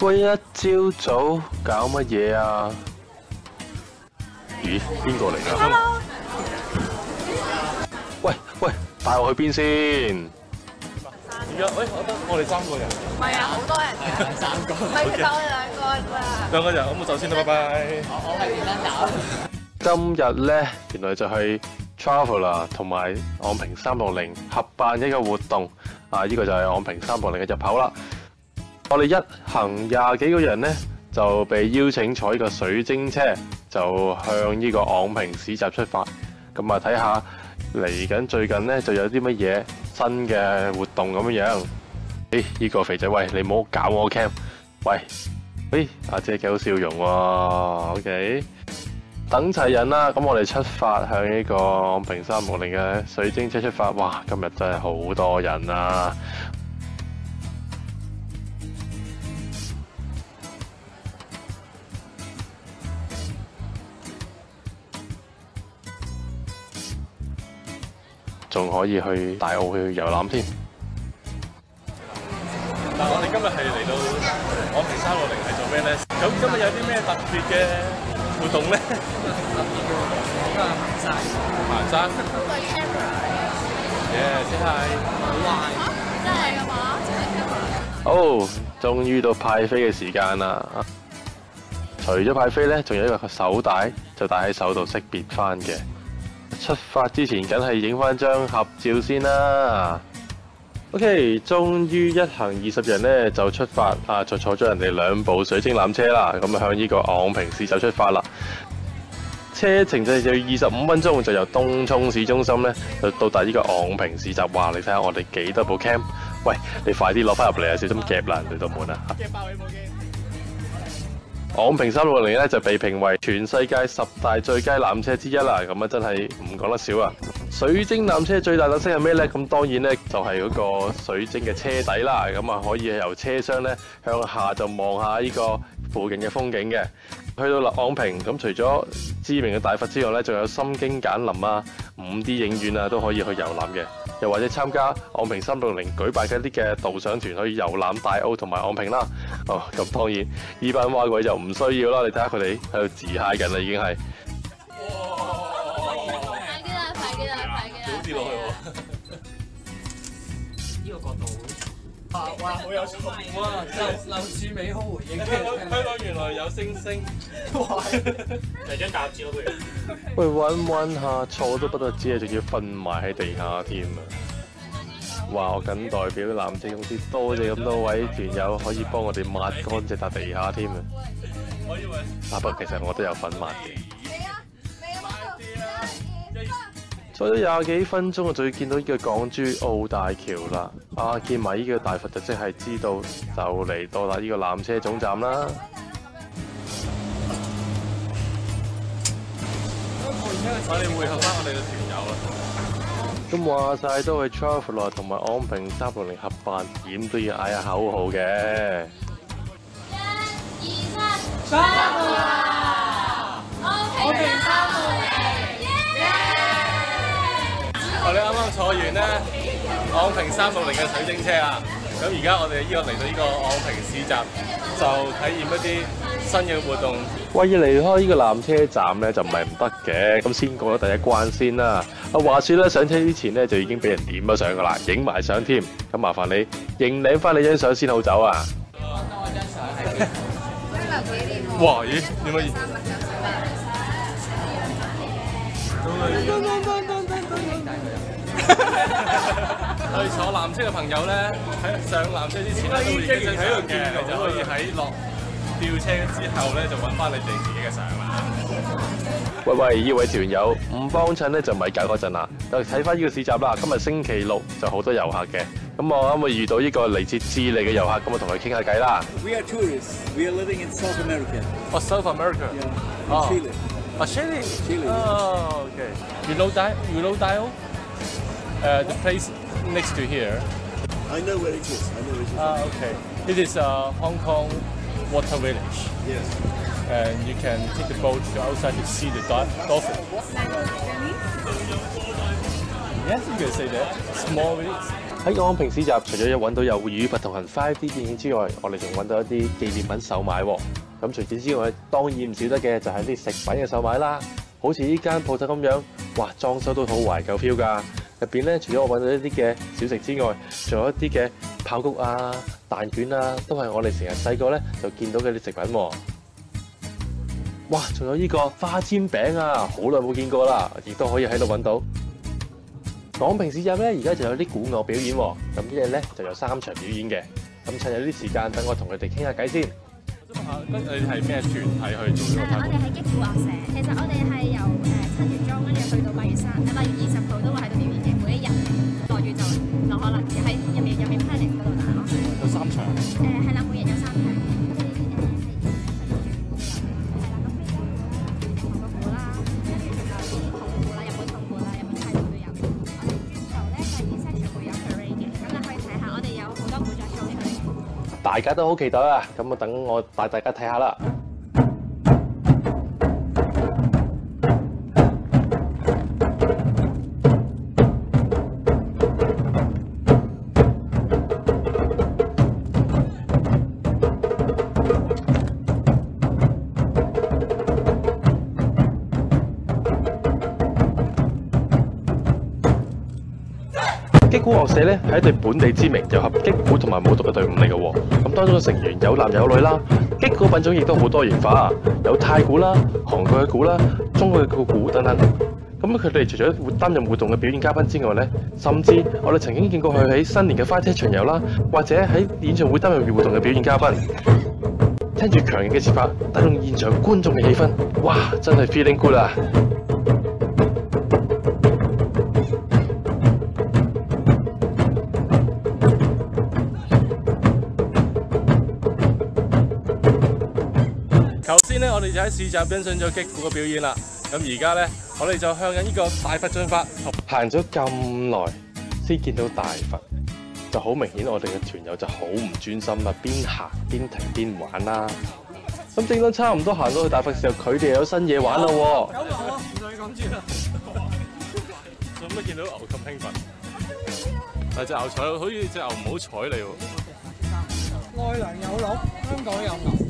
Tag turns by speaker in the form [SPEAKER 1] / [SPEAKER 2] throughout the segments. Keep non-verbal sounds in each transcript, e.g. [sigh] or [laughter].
[SPEAKER 1] 喂，一朝早搞乜嘢啊？咦，邊個嚟㗎
[SPEAKER 2] Hello，
[SPEAKER 1] 喂喂，帶我去邊先？
[SPEAKER 3] 而家，喂，我得我哋三個人，
[SPEAKER 2] 唔係啊，好多人㗎，
[SPEAKER 3] 三個，
[SPEAKER 2] 唔係其實我哋兩個咋。
[SPEAKER 3] 兩個人，咁我走先啦，拜拜。
[SPEAKER 1] 今日咧，原來就係 Traveller 同埋昂平三六零合辦一個活動，啊！呢、個就係昂平三六零嘅入口啦。我哋一行廿幾個人咧，就被邀請坐呢個水晶車，就向呢個昂平市集出發。咁啊，睇下嚟緊最近咧就有啲乜嘢新嘅活動咁樣樣。誒、呢、個肥仔，喂，你唔好搞我 cam。喂，誒、阿姐幾好笑容喎、OK。等齊人啦，咁我哋出發向呢個昂平三六零嘅水晶車出發。哇，今日真係好多人啊！仲可以去大澳去遊覽添。
[SPEAKER 3] 嗱，我哋今日係嚟到我平三六零係做咩咧？咁今日有啲咩特別嘅活動咧？行山。行山。
[SPEAKER 2] 好對 camera
[SPEAKER 3] 耶，先係。
[SPEAKER 2] 嚇，真係嘅嘛？真係 camera。
[SPEAKER 1] 哦，終於到派飛嘅時間啦！除咗派飛咧，仲有一個手帶，就戴喺手度識別翻嘅。出發之前，梗係影翻張合照先啦。OK，終於一行二十人呢就出發，啊，就坐咗人哋兩部水晶纜車啦，咁啊向呢個昂平市就出發啦。車程就要二十五分鐘，就由東涌市中心呢，就到達呢個昂平市集。哇！你睇下我哋幾多部 cam？喂，你快啲攞翻入嚟啊！小心夾爛你道門啊！昂平三六零咧就被評為全世界十大最佳纜車之一啦，咁啊真係唔講得少啊！水晶纜車最大特色係咩呢？咁當然呢，就係嗰個水晶嘅車底啦，咁啊可以由車廂呢向下就望下呢個附近嘅風景嘅。去到勒昂平咁，除咗知名嘅大佛之外呢，仲有心經簡林啊、五 D 影院啊都可以去遊覽嘅。又或者參加昂平三六零舉辦嘅一啲嘅導賞團去遊覽大澳同埋昂平啦。哦，咁當然呢班蛙鬼就唔需要啦。你睇下佢哋喺度自嗨緊啦，已經係。
[SPEAKER 2] 快啲啦！快啲啦！快啲啦！
[SPEAKER 3] 跌落去喎。
[SPEAKER 4] 呢個角度，
[SPEAKER 3] 哇！好有趣
[SPEAKER 4] 哇！就留住美好回憶。
[SPEAKER 3] 香港原來有星星。
[SPEAKER 4] 嚟張大照不如？
[SPEAKER 1] 喂，揾揾下坐都不得知啊，仲要瞓埋喺地下添啊！哇！我謹代表纜車公司多謝咁多位團友可以幫我哋抹乾隻笪地下添啊！
[SPEAKER 3] 我以為
[SPEAKER 1] 啊，不過其實我都有份抹嘅。坐咗廿几分钟，我就要见到呢个港珠澳大桥啦。啊，见埋呢个大佛就即系知道就嚟到啦呢个缆车总站啦。
[SPEAKER 3] 我哋會合翻我哋嘅团友啦。
[SPEAKER 1] 咁話晒都係 Traveller 同埋昂平三六零合辦，點都要嗌下口號嘅。
[SPEAKER 2] 一、二、三，三啦！我平
[SPEAKER 3] 我哋啱啱坐完咧昂平三六零嘅水晶車啊，咁而家我哋依個嚟到呢個昂平市集，就體驗一啲新嘅活動。
[SPEAKER 1] 喂，要離開呢個纜車站咧就唔係唔得嘅，咁先過咗第一關先啦。啊，話説咧上車之前咧就已經俾人點咗相噶啦，影埋相添。咁麻煩你認領翻你張相先好走啊！
[SPEAKER 3] 哇！咦？點解？我哋坐纜車嘅朋友咧，喺上纜車之前咧都會影張相嘅，就可以喺落吊車之後咧就揾翻你哋自己嘅相啦。
[SPEAKER 1] 喂喂，呢位團友唔幫襯咧就咪搞嗰陣啦。就睇翻呢個市集啦，今日星期六就好多遊客嘅。咁我啱啱遇到呢個嚟自智利嘅遊客，咁我同佢傾下偈啦。
[SPEAKER 5] We are tourists. We are living in South America.
[SPEAKER 3] Oh, South America.
[SPEAKER 5] Yeah.
[SPEAKER 3] Oh.
[SPEAKER 5] Chile.
[SPEAKER 3] Oh, Chile.
[SPEAKER 5] Chile.
[SPEAKER 3] Oh, okay. You know that? You know? Uh, the place next to here.
[SPEAKER 5] I know where it is. I know where it is.
[SPEAKER 3] Ah, okay. It is uh, Hong Kong water village,
[SPEAKER 5] yes.
[SPEAKER 3] and you can take the boat to outside to see the dol- dolphin. Yes, you can say that. Small village.
[SPEAKER 1] 喺港平市集，除咗有揾到有與不同行 Five D 電影之外，我哋仲揾到一啲紀念品售賣喎。咁除此之外，當然唔少得嘅就係啲食品嘅售賣啦。好似呢間鋪頭咁樣，哇，裝修都好懷舊 feel 㗎。入邊咧，除咗我揾到一啲嘅小食之外，仲有一啲嘅爆谷啊、蛋卷啊，都係我哋成日細個咧就見到嘅啲食品喎。哇！仲有呢個花煎餅啊，好耐冇見過啦，亦都可以喺度揾到。昂平市集咧，而家就有啲古樂表演喎，咁一日咧就有三場表演嘅。咁趁有啲時間，等我同佢哋傾下偈先。
[SPEAKER 3] 啊，跟你係咩團體去做呢，
[SPEAKER 2] 我哋係激富樂社，其實我哋係由誒七月中跟住去到八月三，八月二十號都會喺度表演嘅，每一日。落雨就落可能喺入面入面 Planet
[SPEAKER 1] 大家都好期待啊！咁啊，等我带大家睇下啦。樂社咧係一隊本地知名又合击鼓同埋舞蹈嘅隊伍嚟嘅。咁當中嘅成員有男有女啦，击鼓品種亦都好多元化，有太鼓啦、韓國嘅鼓啦、中國嘅鼓等等。咁佢哋除咗會擔任活動嘅表演嘉賓之外咧，甚至我哋曾經見過佢喺新年嘅花车巡遊啦，或者喺演唱會擔任活動嘅表演嘉賓。聽住強勁嘅節拍，帶動現場觀眾嘅氣氛，哇！真係 feeling good 啊！
[SPEAKER 3] 頭先咧，我哋就喺市集欣賞咗擊鼓嘅表演啦。咁而家咧，我哋就向緊呢個大佛進發。
[SPEAKER 1] 行咗咁耐先見到大佛，就好明顯我哋嘅團友就好唔專心啦，邊行邊停邊玩啦。咁正當差唔多行到去大佛嘅時候，佢哋有新嘢玩啦喎。
[SPEAKER 4] 有牛啊！唔同你講住啦。
[SPEAKER 3] 做乜見到牛咁興奮？但係只牛彩好似只牛唔好睬你喎。
[SPEAKER 4] 外良有鹿，香港有牛。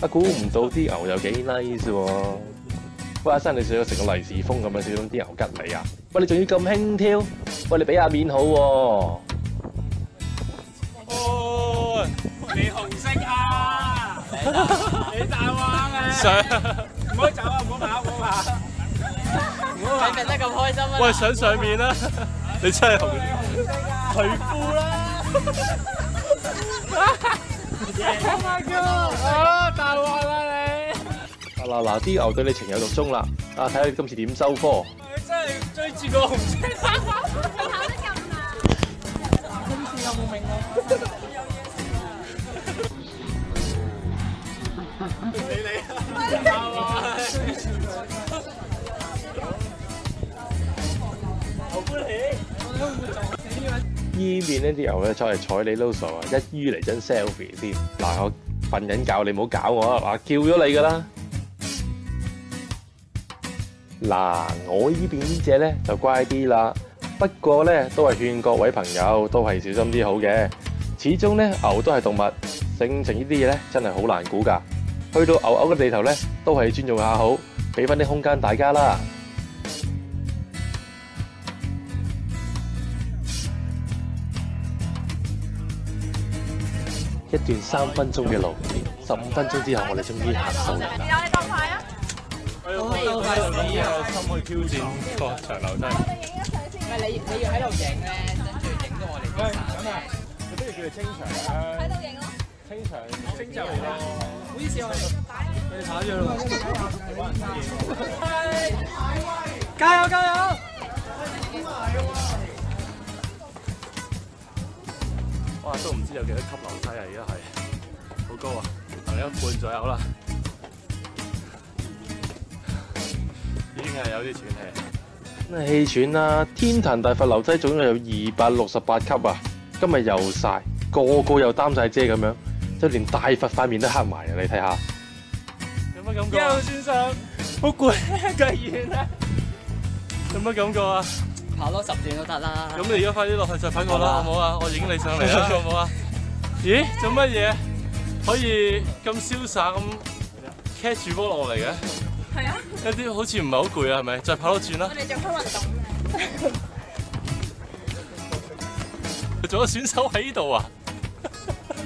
[SPEAKER 1] 啊，估唔到啲牛有幾 nice 喎。喂，阿生，你試過食個利是風咁樣，小心啲牛吉你啊！喂，你仲要咁輕佻？喂，你俾下面好喎、
[SPEAKER 3] 哦，
[SPEAKER 4] 你紅色啊！[laughs] 你大話啊！
[SPEAKER 3] 想
[SPEAKER 4] 唔好走啊！唔好跑，唔好跑。
[SPEAKER 2] 你食得咁開心啊！
[SPEAKER 3] 喂上上面啦，[laughs] [laughs] 你真係紅
[SPEAKER 4] 除褲啦！Oh my god！啊，大話啦你！
[SPEAKER 1] 嗱嗱嗱，啲牛對你情有獨鍾啦！啊，睇下你今次點收科。
[SPEAKER 4] 你真係追住個紅色。
[SPEAKER 2] 你跑得咁慢，
[SPEAKER 4] 今次有冇命啊？
[SPEAKER 1] 依邊呢啲牛咧，就係睬你撈傻啊！一於嚟真 selfie 先。嗱，我瞓緊覺，你唔好搞我啊！嗱，叫咗你噶啦。嗱，我依邊呢只咧就乖啲啦。不過咧，都係勸各位朋友都係小心啲好嘅。始終咧，牛都係動物，性情呢啲嘢咧真係好難估㗎。去到牛牛嘅地頭咧，都係尊重下好，俾翻啲空間大家啦。一段三分鐘嘅路，十五分鐘之後，我哋終於行到嚟啦。
[SPEAKER 2] 有你咁快啊！
[SPEAKER 3] 我有我有心去挑戰個長樓梯。
[SPEAKER 6] 唔係你你要喺度影咧，跟住影到我哋
[SPEAKER 3] 喂，咁啊，你不如叫佢清場啦！
[SPEAKER 2] 喺度影咯。
[SPEAKER 3] 清場清就嚟啦！
[SPEAKER 4] 唔好意思，我哋你跑咗啦。加油加油！
[SPEAKER 3] 哇，都唔知有幾多級樓梯啊！而家係好高啊，行一半左右啦，已經係有啲喘氣。
[SPEAKER 1] 咩氣喘啦！天壇大佛樓梯總共有二百六十八級啊！今日又晒，個個又擔晒遮咁樣，就連大佛塊面都黑埋啊！你睇下。
[SPEAKER 3] 有乜感覺
[SPEAKER 4] 一路
[SPEAKER 3] 啊？
[SPEAKER 4] 線上好攰，腳軟啦。
[SPEAKER 3] 有乜感覺啊？
[SPEAKER 6] 跑多十段都得啦。
[SPEAKER 3] 咁你而家快啲落去就拍我啦，
[SPEAKER 6] 好
[SPEAKER 3] 唔好啊？我影你上嚟啦，[laughs] 好唔好啊？咦，做乜嘢？可以咁瀟灑咁 catch 住波落嚟嘅？
[SPEAKER 2] 係啊，
[SPEAKER 3] 一啲好似唔係好攰啊，係咪？再跑多轉啦
[SPEAKER 2] 我。哋做開運動。
[SPEAKER 3] 做咗選手喺呢度啊？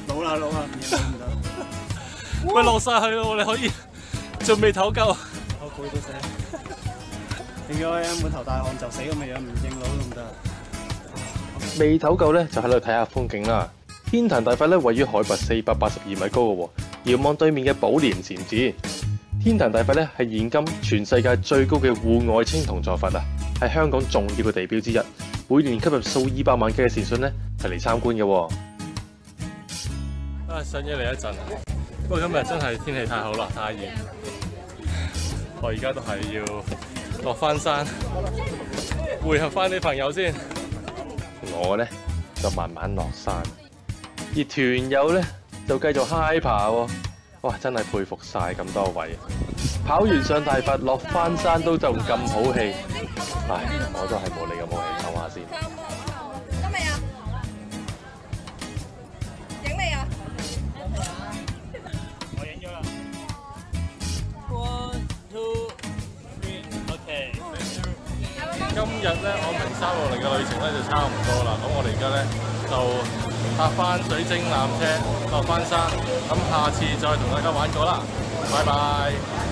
[SPEAKER 5] 老啦老啦，唔得唔得，[laughs]
[SPEAKER 3] 喂，落晒去咯，你可以仲未唞夠。
[SPEAKER 5] 我攰到死。應該滿頭大汗就死咁嘅樣，唔認老都唔得。
[SPEAKER 1] 未唞夠咧，就喺度睇下風景啦。天壇大佛咧位於海拔四百八十二米高嘅喎，遙望對面嘅寶蓮禅寺。天壇大佛咧係現今全世界最高嘅戶外青銅坐佛啊，係香港重要嘅地標之一。每年吸引數以百萬計嘅善信咧係嚟參觀嘅。
[SPEAKER 3] 啊，上咗嚟一陣，不過今日真係天氣太好啦，太熱。我而家都係要落翻山，會合翻啲朋友先。
[SPEAKER 1] 我咧就慢慢落山，而團友咧就繼續嗨爬喎。哇！真係佩服晒咁多位，跑完上大佛，落翻山都仲咁好氣。唉，我都係冇你咁好氣，唞下先。
[SPEAKER 3] 今日咧，我明三六零嘅旅程咧就差唔多啦。咁我哋而家咧就搭翻水晶缆车落翻山，咁下次再同大家玩过啦。拜拜。